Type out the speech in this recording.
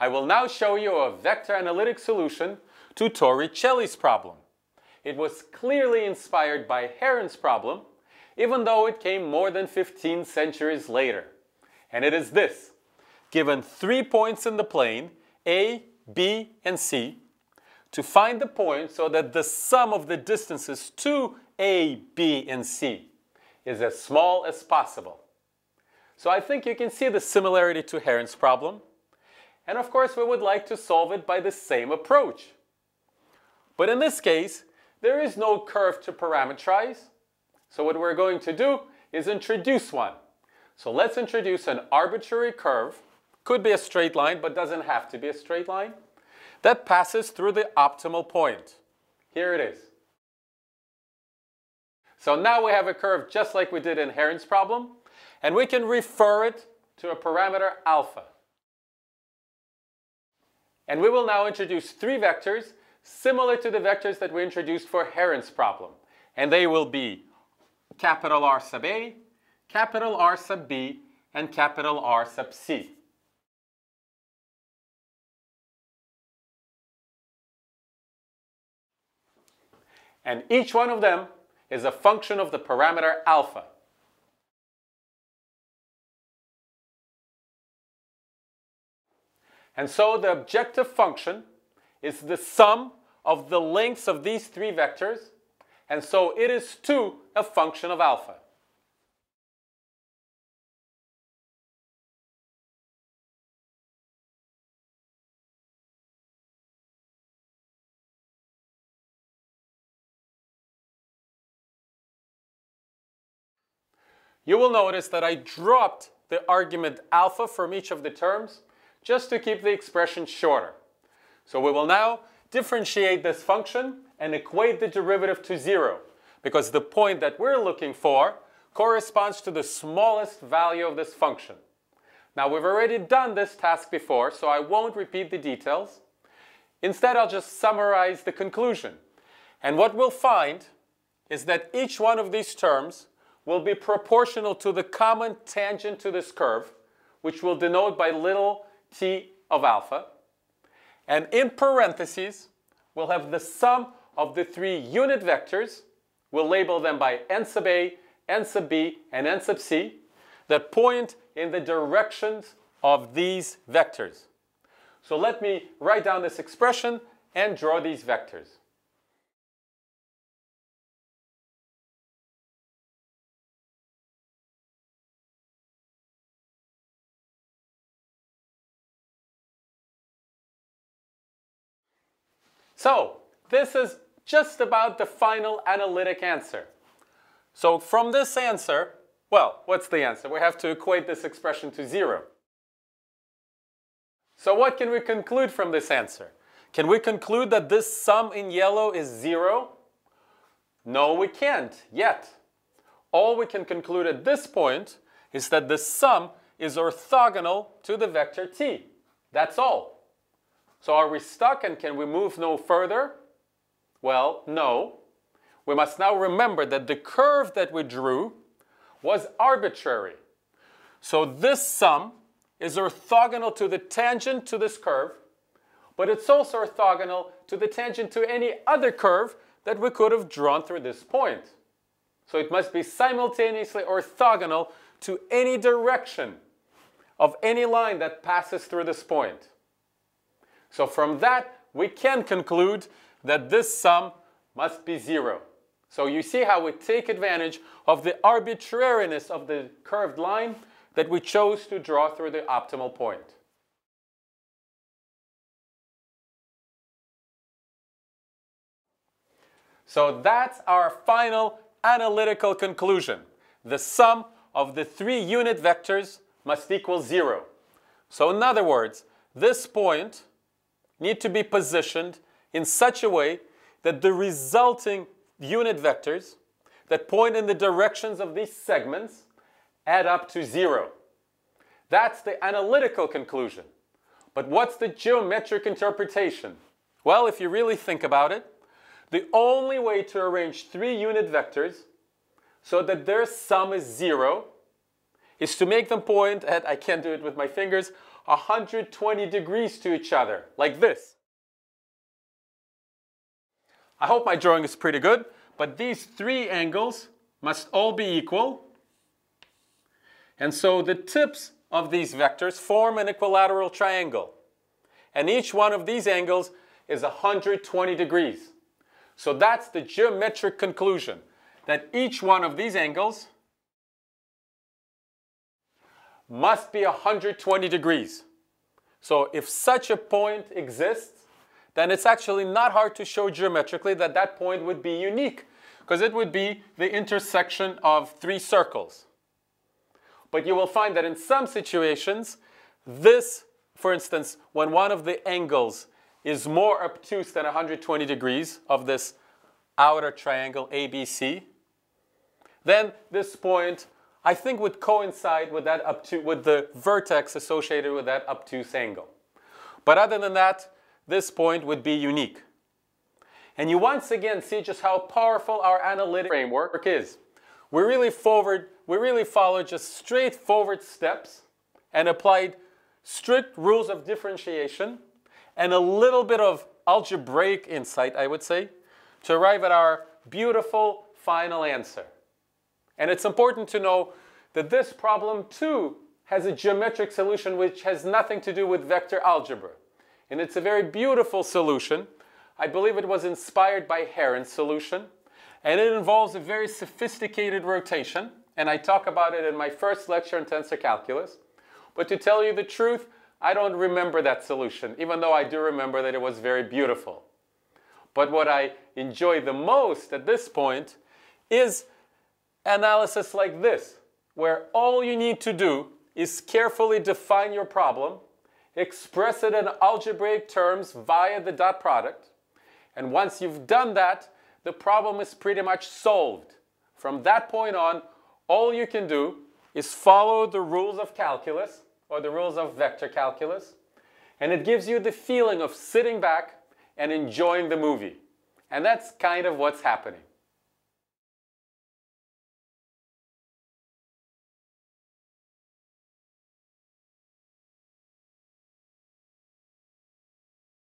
I will now show you a vector analytic solution to Torricelli's problem. It was clearly inspired by Heron's problem, even though it came more than 15 centuries later. And it is this. Given three points in the plane, A, B, and C, to find the point so that the sum of the distances to A, B, and C is as small as possible. So I think you can see the similarity to Heron's problem. And of course, we would like to solve it by the same approach. But in this case, there is no curve to parameterize. So what we're going to do is introduce one. So let's introduce an arbitrary curve, could be a straight line, but doesn't have to be a straight line, that passes through the optimal point. Here it is. So now we have a curve just like we did in Heron's problem, and we can refer it to a parameter alpha. And we will now introduce three vectors similar to the vectors that we introduced for Heron's problem. And they will be capital R sub A, capital R sub B, and capital R sub C. And each one of them is a function of the parameter alpha. And so the objective function is the sum of the lengths of these three vectors, and so it is too a function of alpha. You will notice that I dropped the argument alpha from each of the terms just to keep the expression shorter. So we will now differentiate this function and equate the derivative to zero because the point that we're looking for corresponds to the smallest value of this function. Now we've already done this task before, so I won't repeat the details. Instead, I'll just summarize the conclusion. And what we'll find is that each one of these terms will be proportional to the common tangent to this curve, which we'll denote by little t of alpha. And in parentheses, we'll have the sum of the three unit vectors. We'll label them by n sub a, n sub b, and n sub c that point in the directions of these vectors. So let me write down this expression and draw these vectors. So this is just about the final analytic answer. So from this answer, well, what's the answer? We have to equate this expression to zero. So what can we conclude from this answer? Can we conclude that this sum in yellow is zero? No, we can't yet. All we can conclude at this point is that the sum is orthogonal to the vector t. That's all. So are we stuck and can we move no further? Well, no. We must now remember that the curve that we drew was arbitrary. So this sum is orthogonal to the tangent to this curve, but it's also orthogonal to the tangent to any other curve that we could have drawn through this point. So it must be simultaneously orthogonal to any direction of any line that passes through this point. So from that, we can conclude that this sum must be zero. So you see how we take advantage of the arbitrariness of the curved line that we chose to draw through the optimal point. So that's our final analytical conclusion. The sum of the three unit vectors must equal zero. So in other words, this point need to be positioned in such a way that the resulting unit vectors that point in the directions of these segments add up to zero. That's the analytical conclusion. But what's the geometric interpretation? Well, if you really think about it, the only way to arrange three unit vectors so that their sum is zero is to make them point at, I can't do it with my fingers, 120 degrees to each other, like this. I hope my drawing is pretty good, but these three angles must all be equal. And so the tips of these vectors form an equilateral triangle. And each one of these angles is 120 degrees. So that's the geometric conclusion, that each one of these angles must be 120 degrees. So if such a point exists, then it's actually not hard to show geometrically that that point would be unique because it would be the intersection of three circles. But you will find that in some situations, this, for instance, when one of the angles is more obtuse than 120 degrees of this outer triangle ABC, then this point, I think, would coincide with, that up to with the vertex associated with that obtuse angle. But other than that, this point would be unique. And you once again see just how powerful our analytic framework is. We really forward, we really followed just straightforward steps and applied strict rules of differentiation and a little bit of algebraic insight, I would say, to arrive at our beautiful final answer. And it's important to know that this problem too has a geometric solution which has nothing to do with vector algebra. And it's a very beautiful solution. I believe it was inspired by Heron's solution. And it involves a very sophisticated rotation. And I talk about it in my first lecture in tensor calculus. But to tell you the truth, I don't remember that solution, even though I do remember that it was very beautiful. But what I enjoy the most at this point is analysis like this, where all you need to do is carefully define your problem express it in algebraic terms via the dot product. And once you've done that, the problem is pretty much solved. From that point on, all you can do is follow the rules of calculus or the rules of vector calculus. And it gives you the feeling of sitting back and enjoying the movie. And that's kind of what's happening.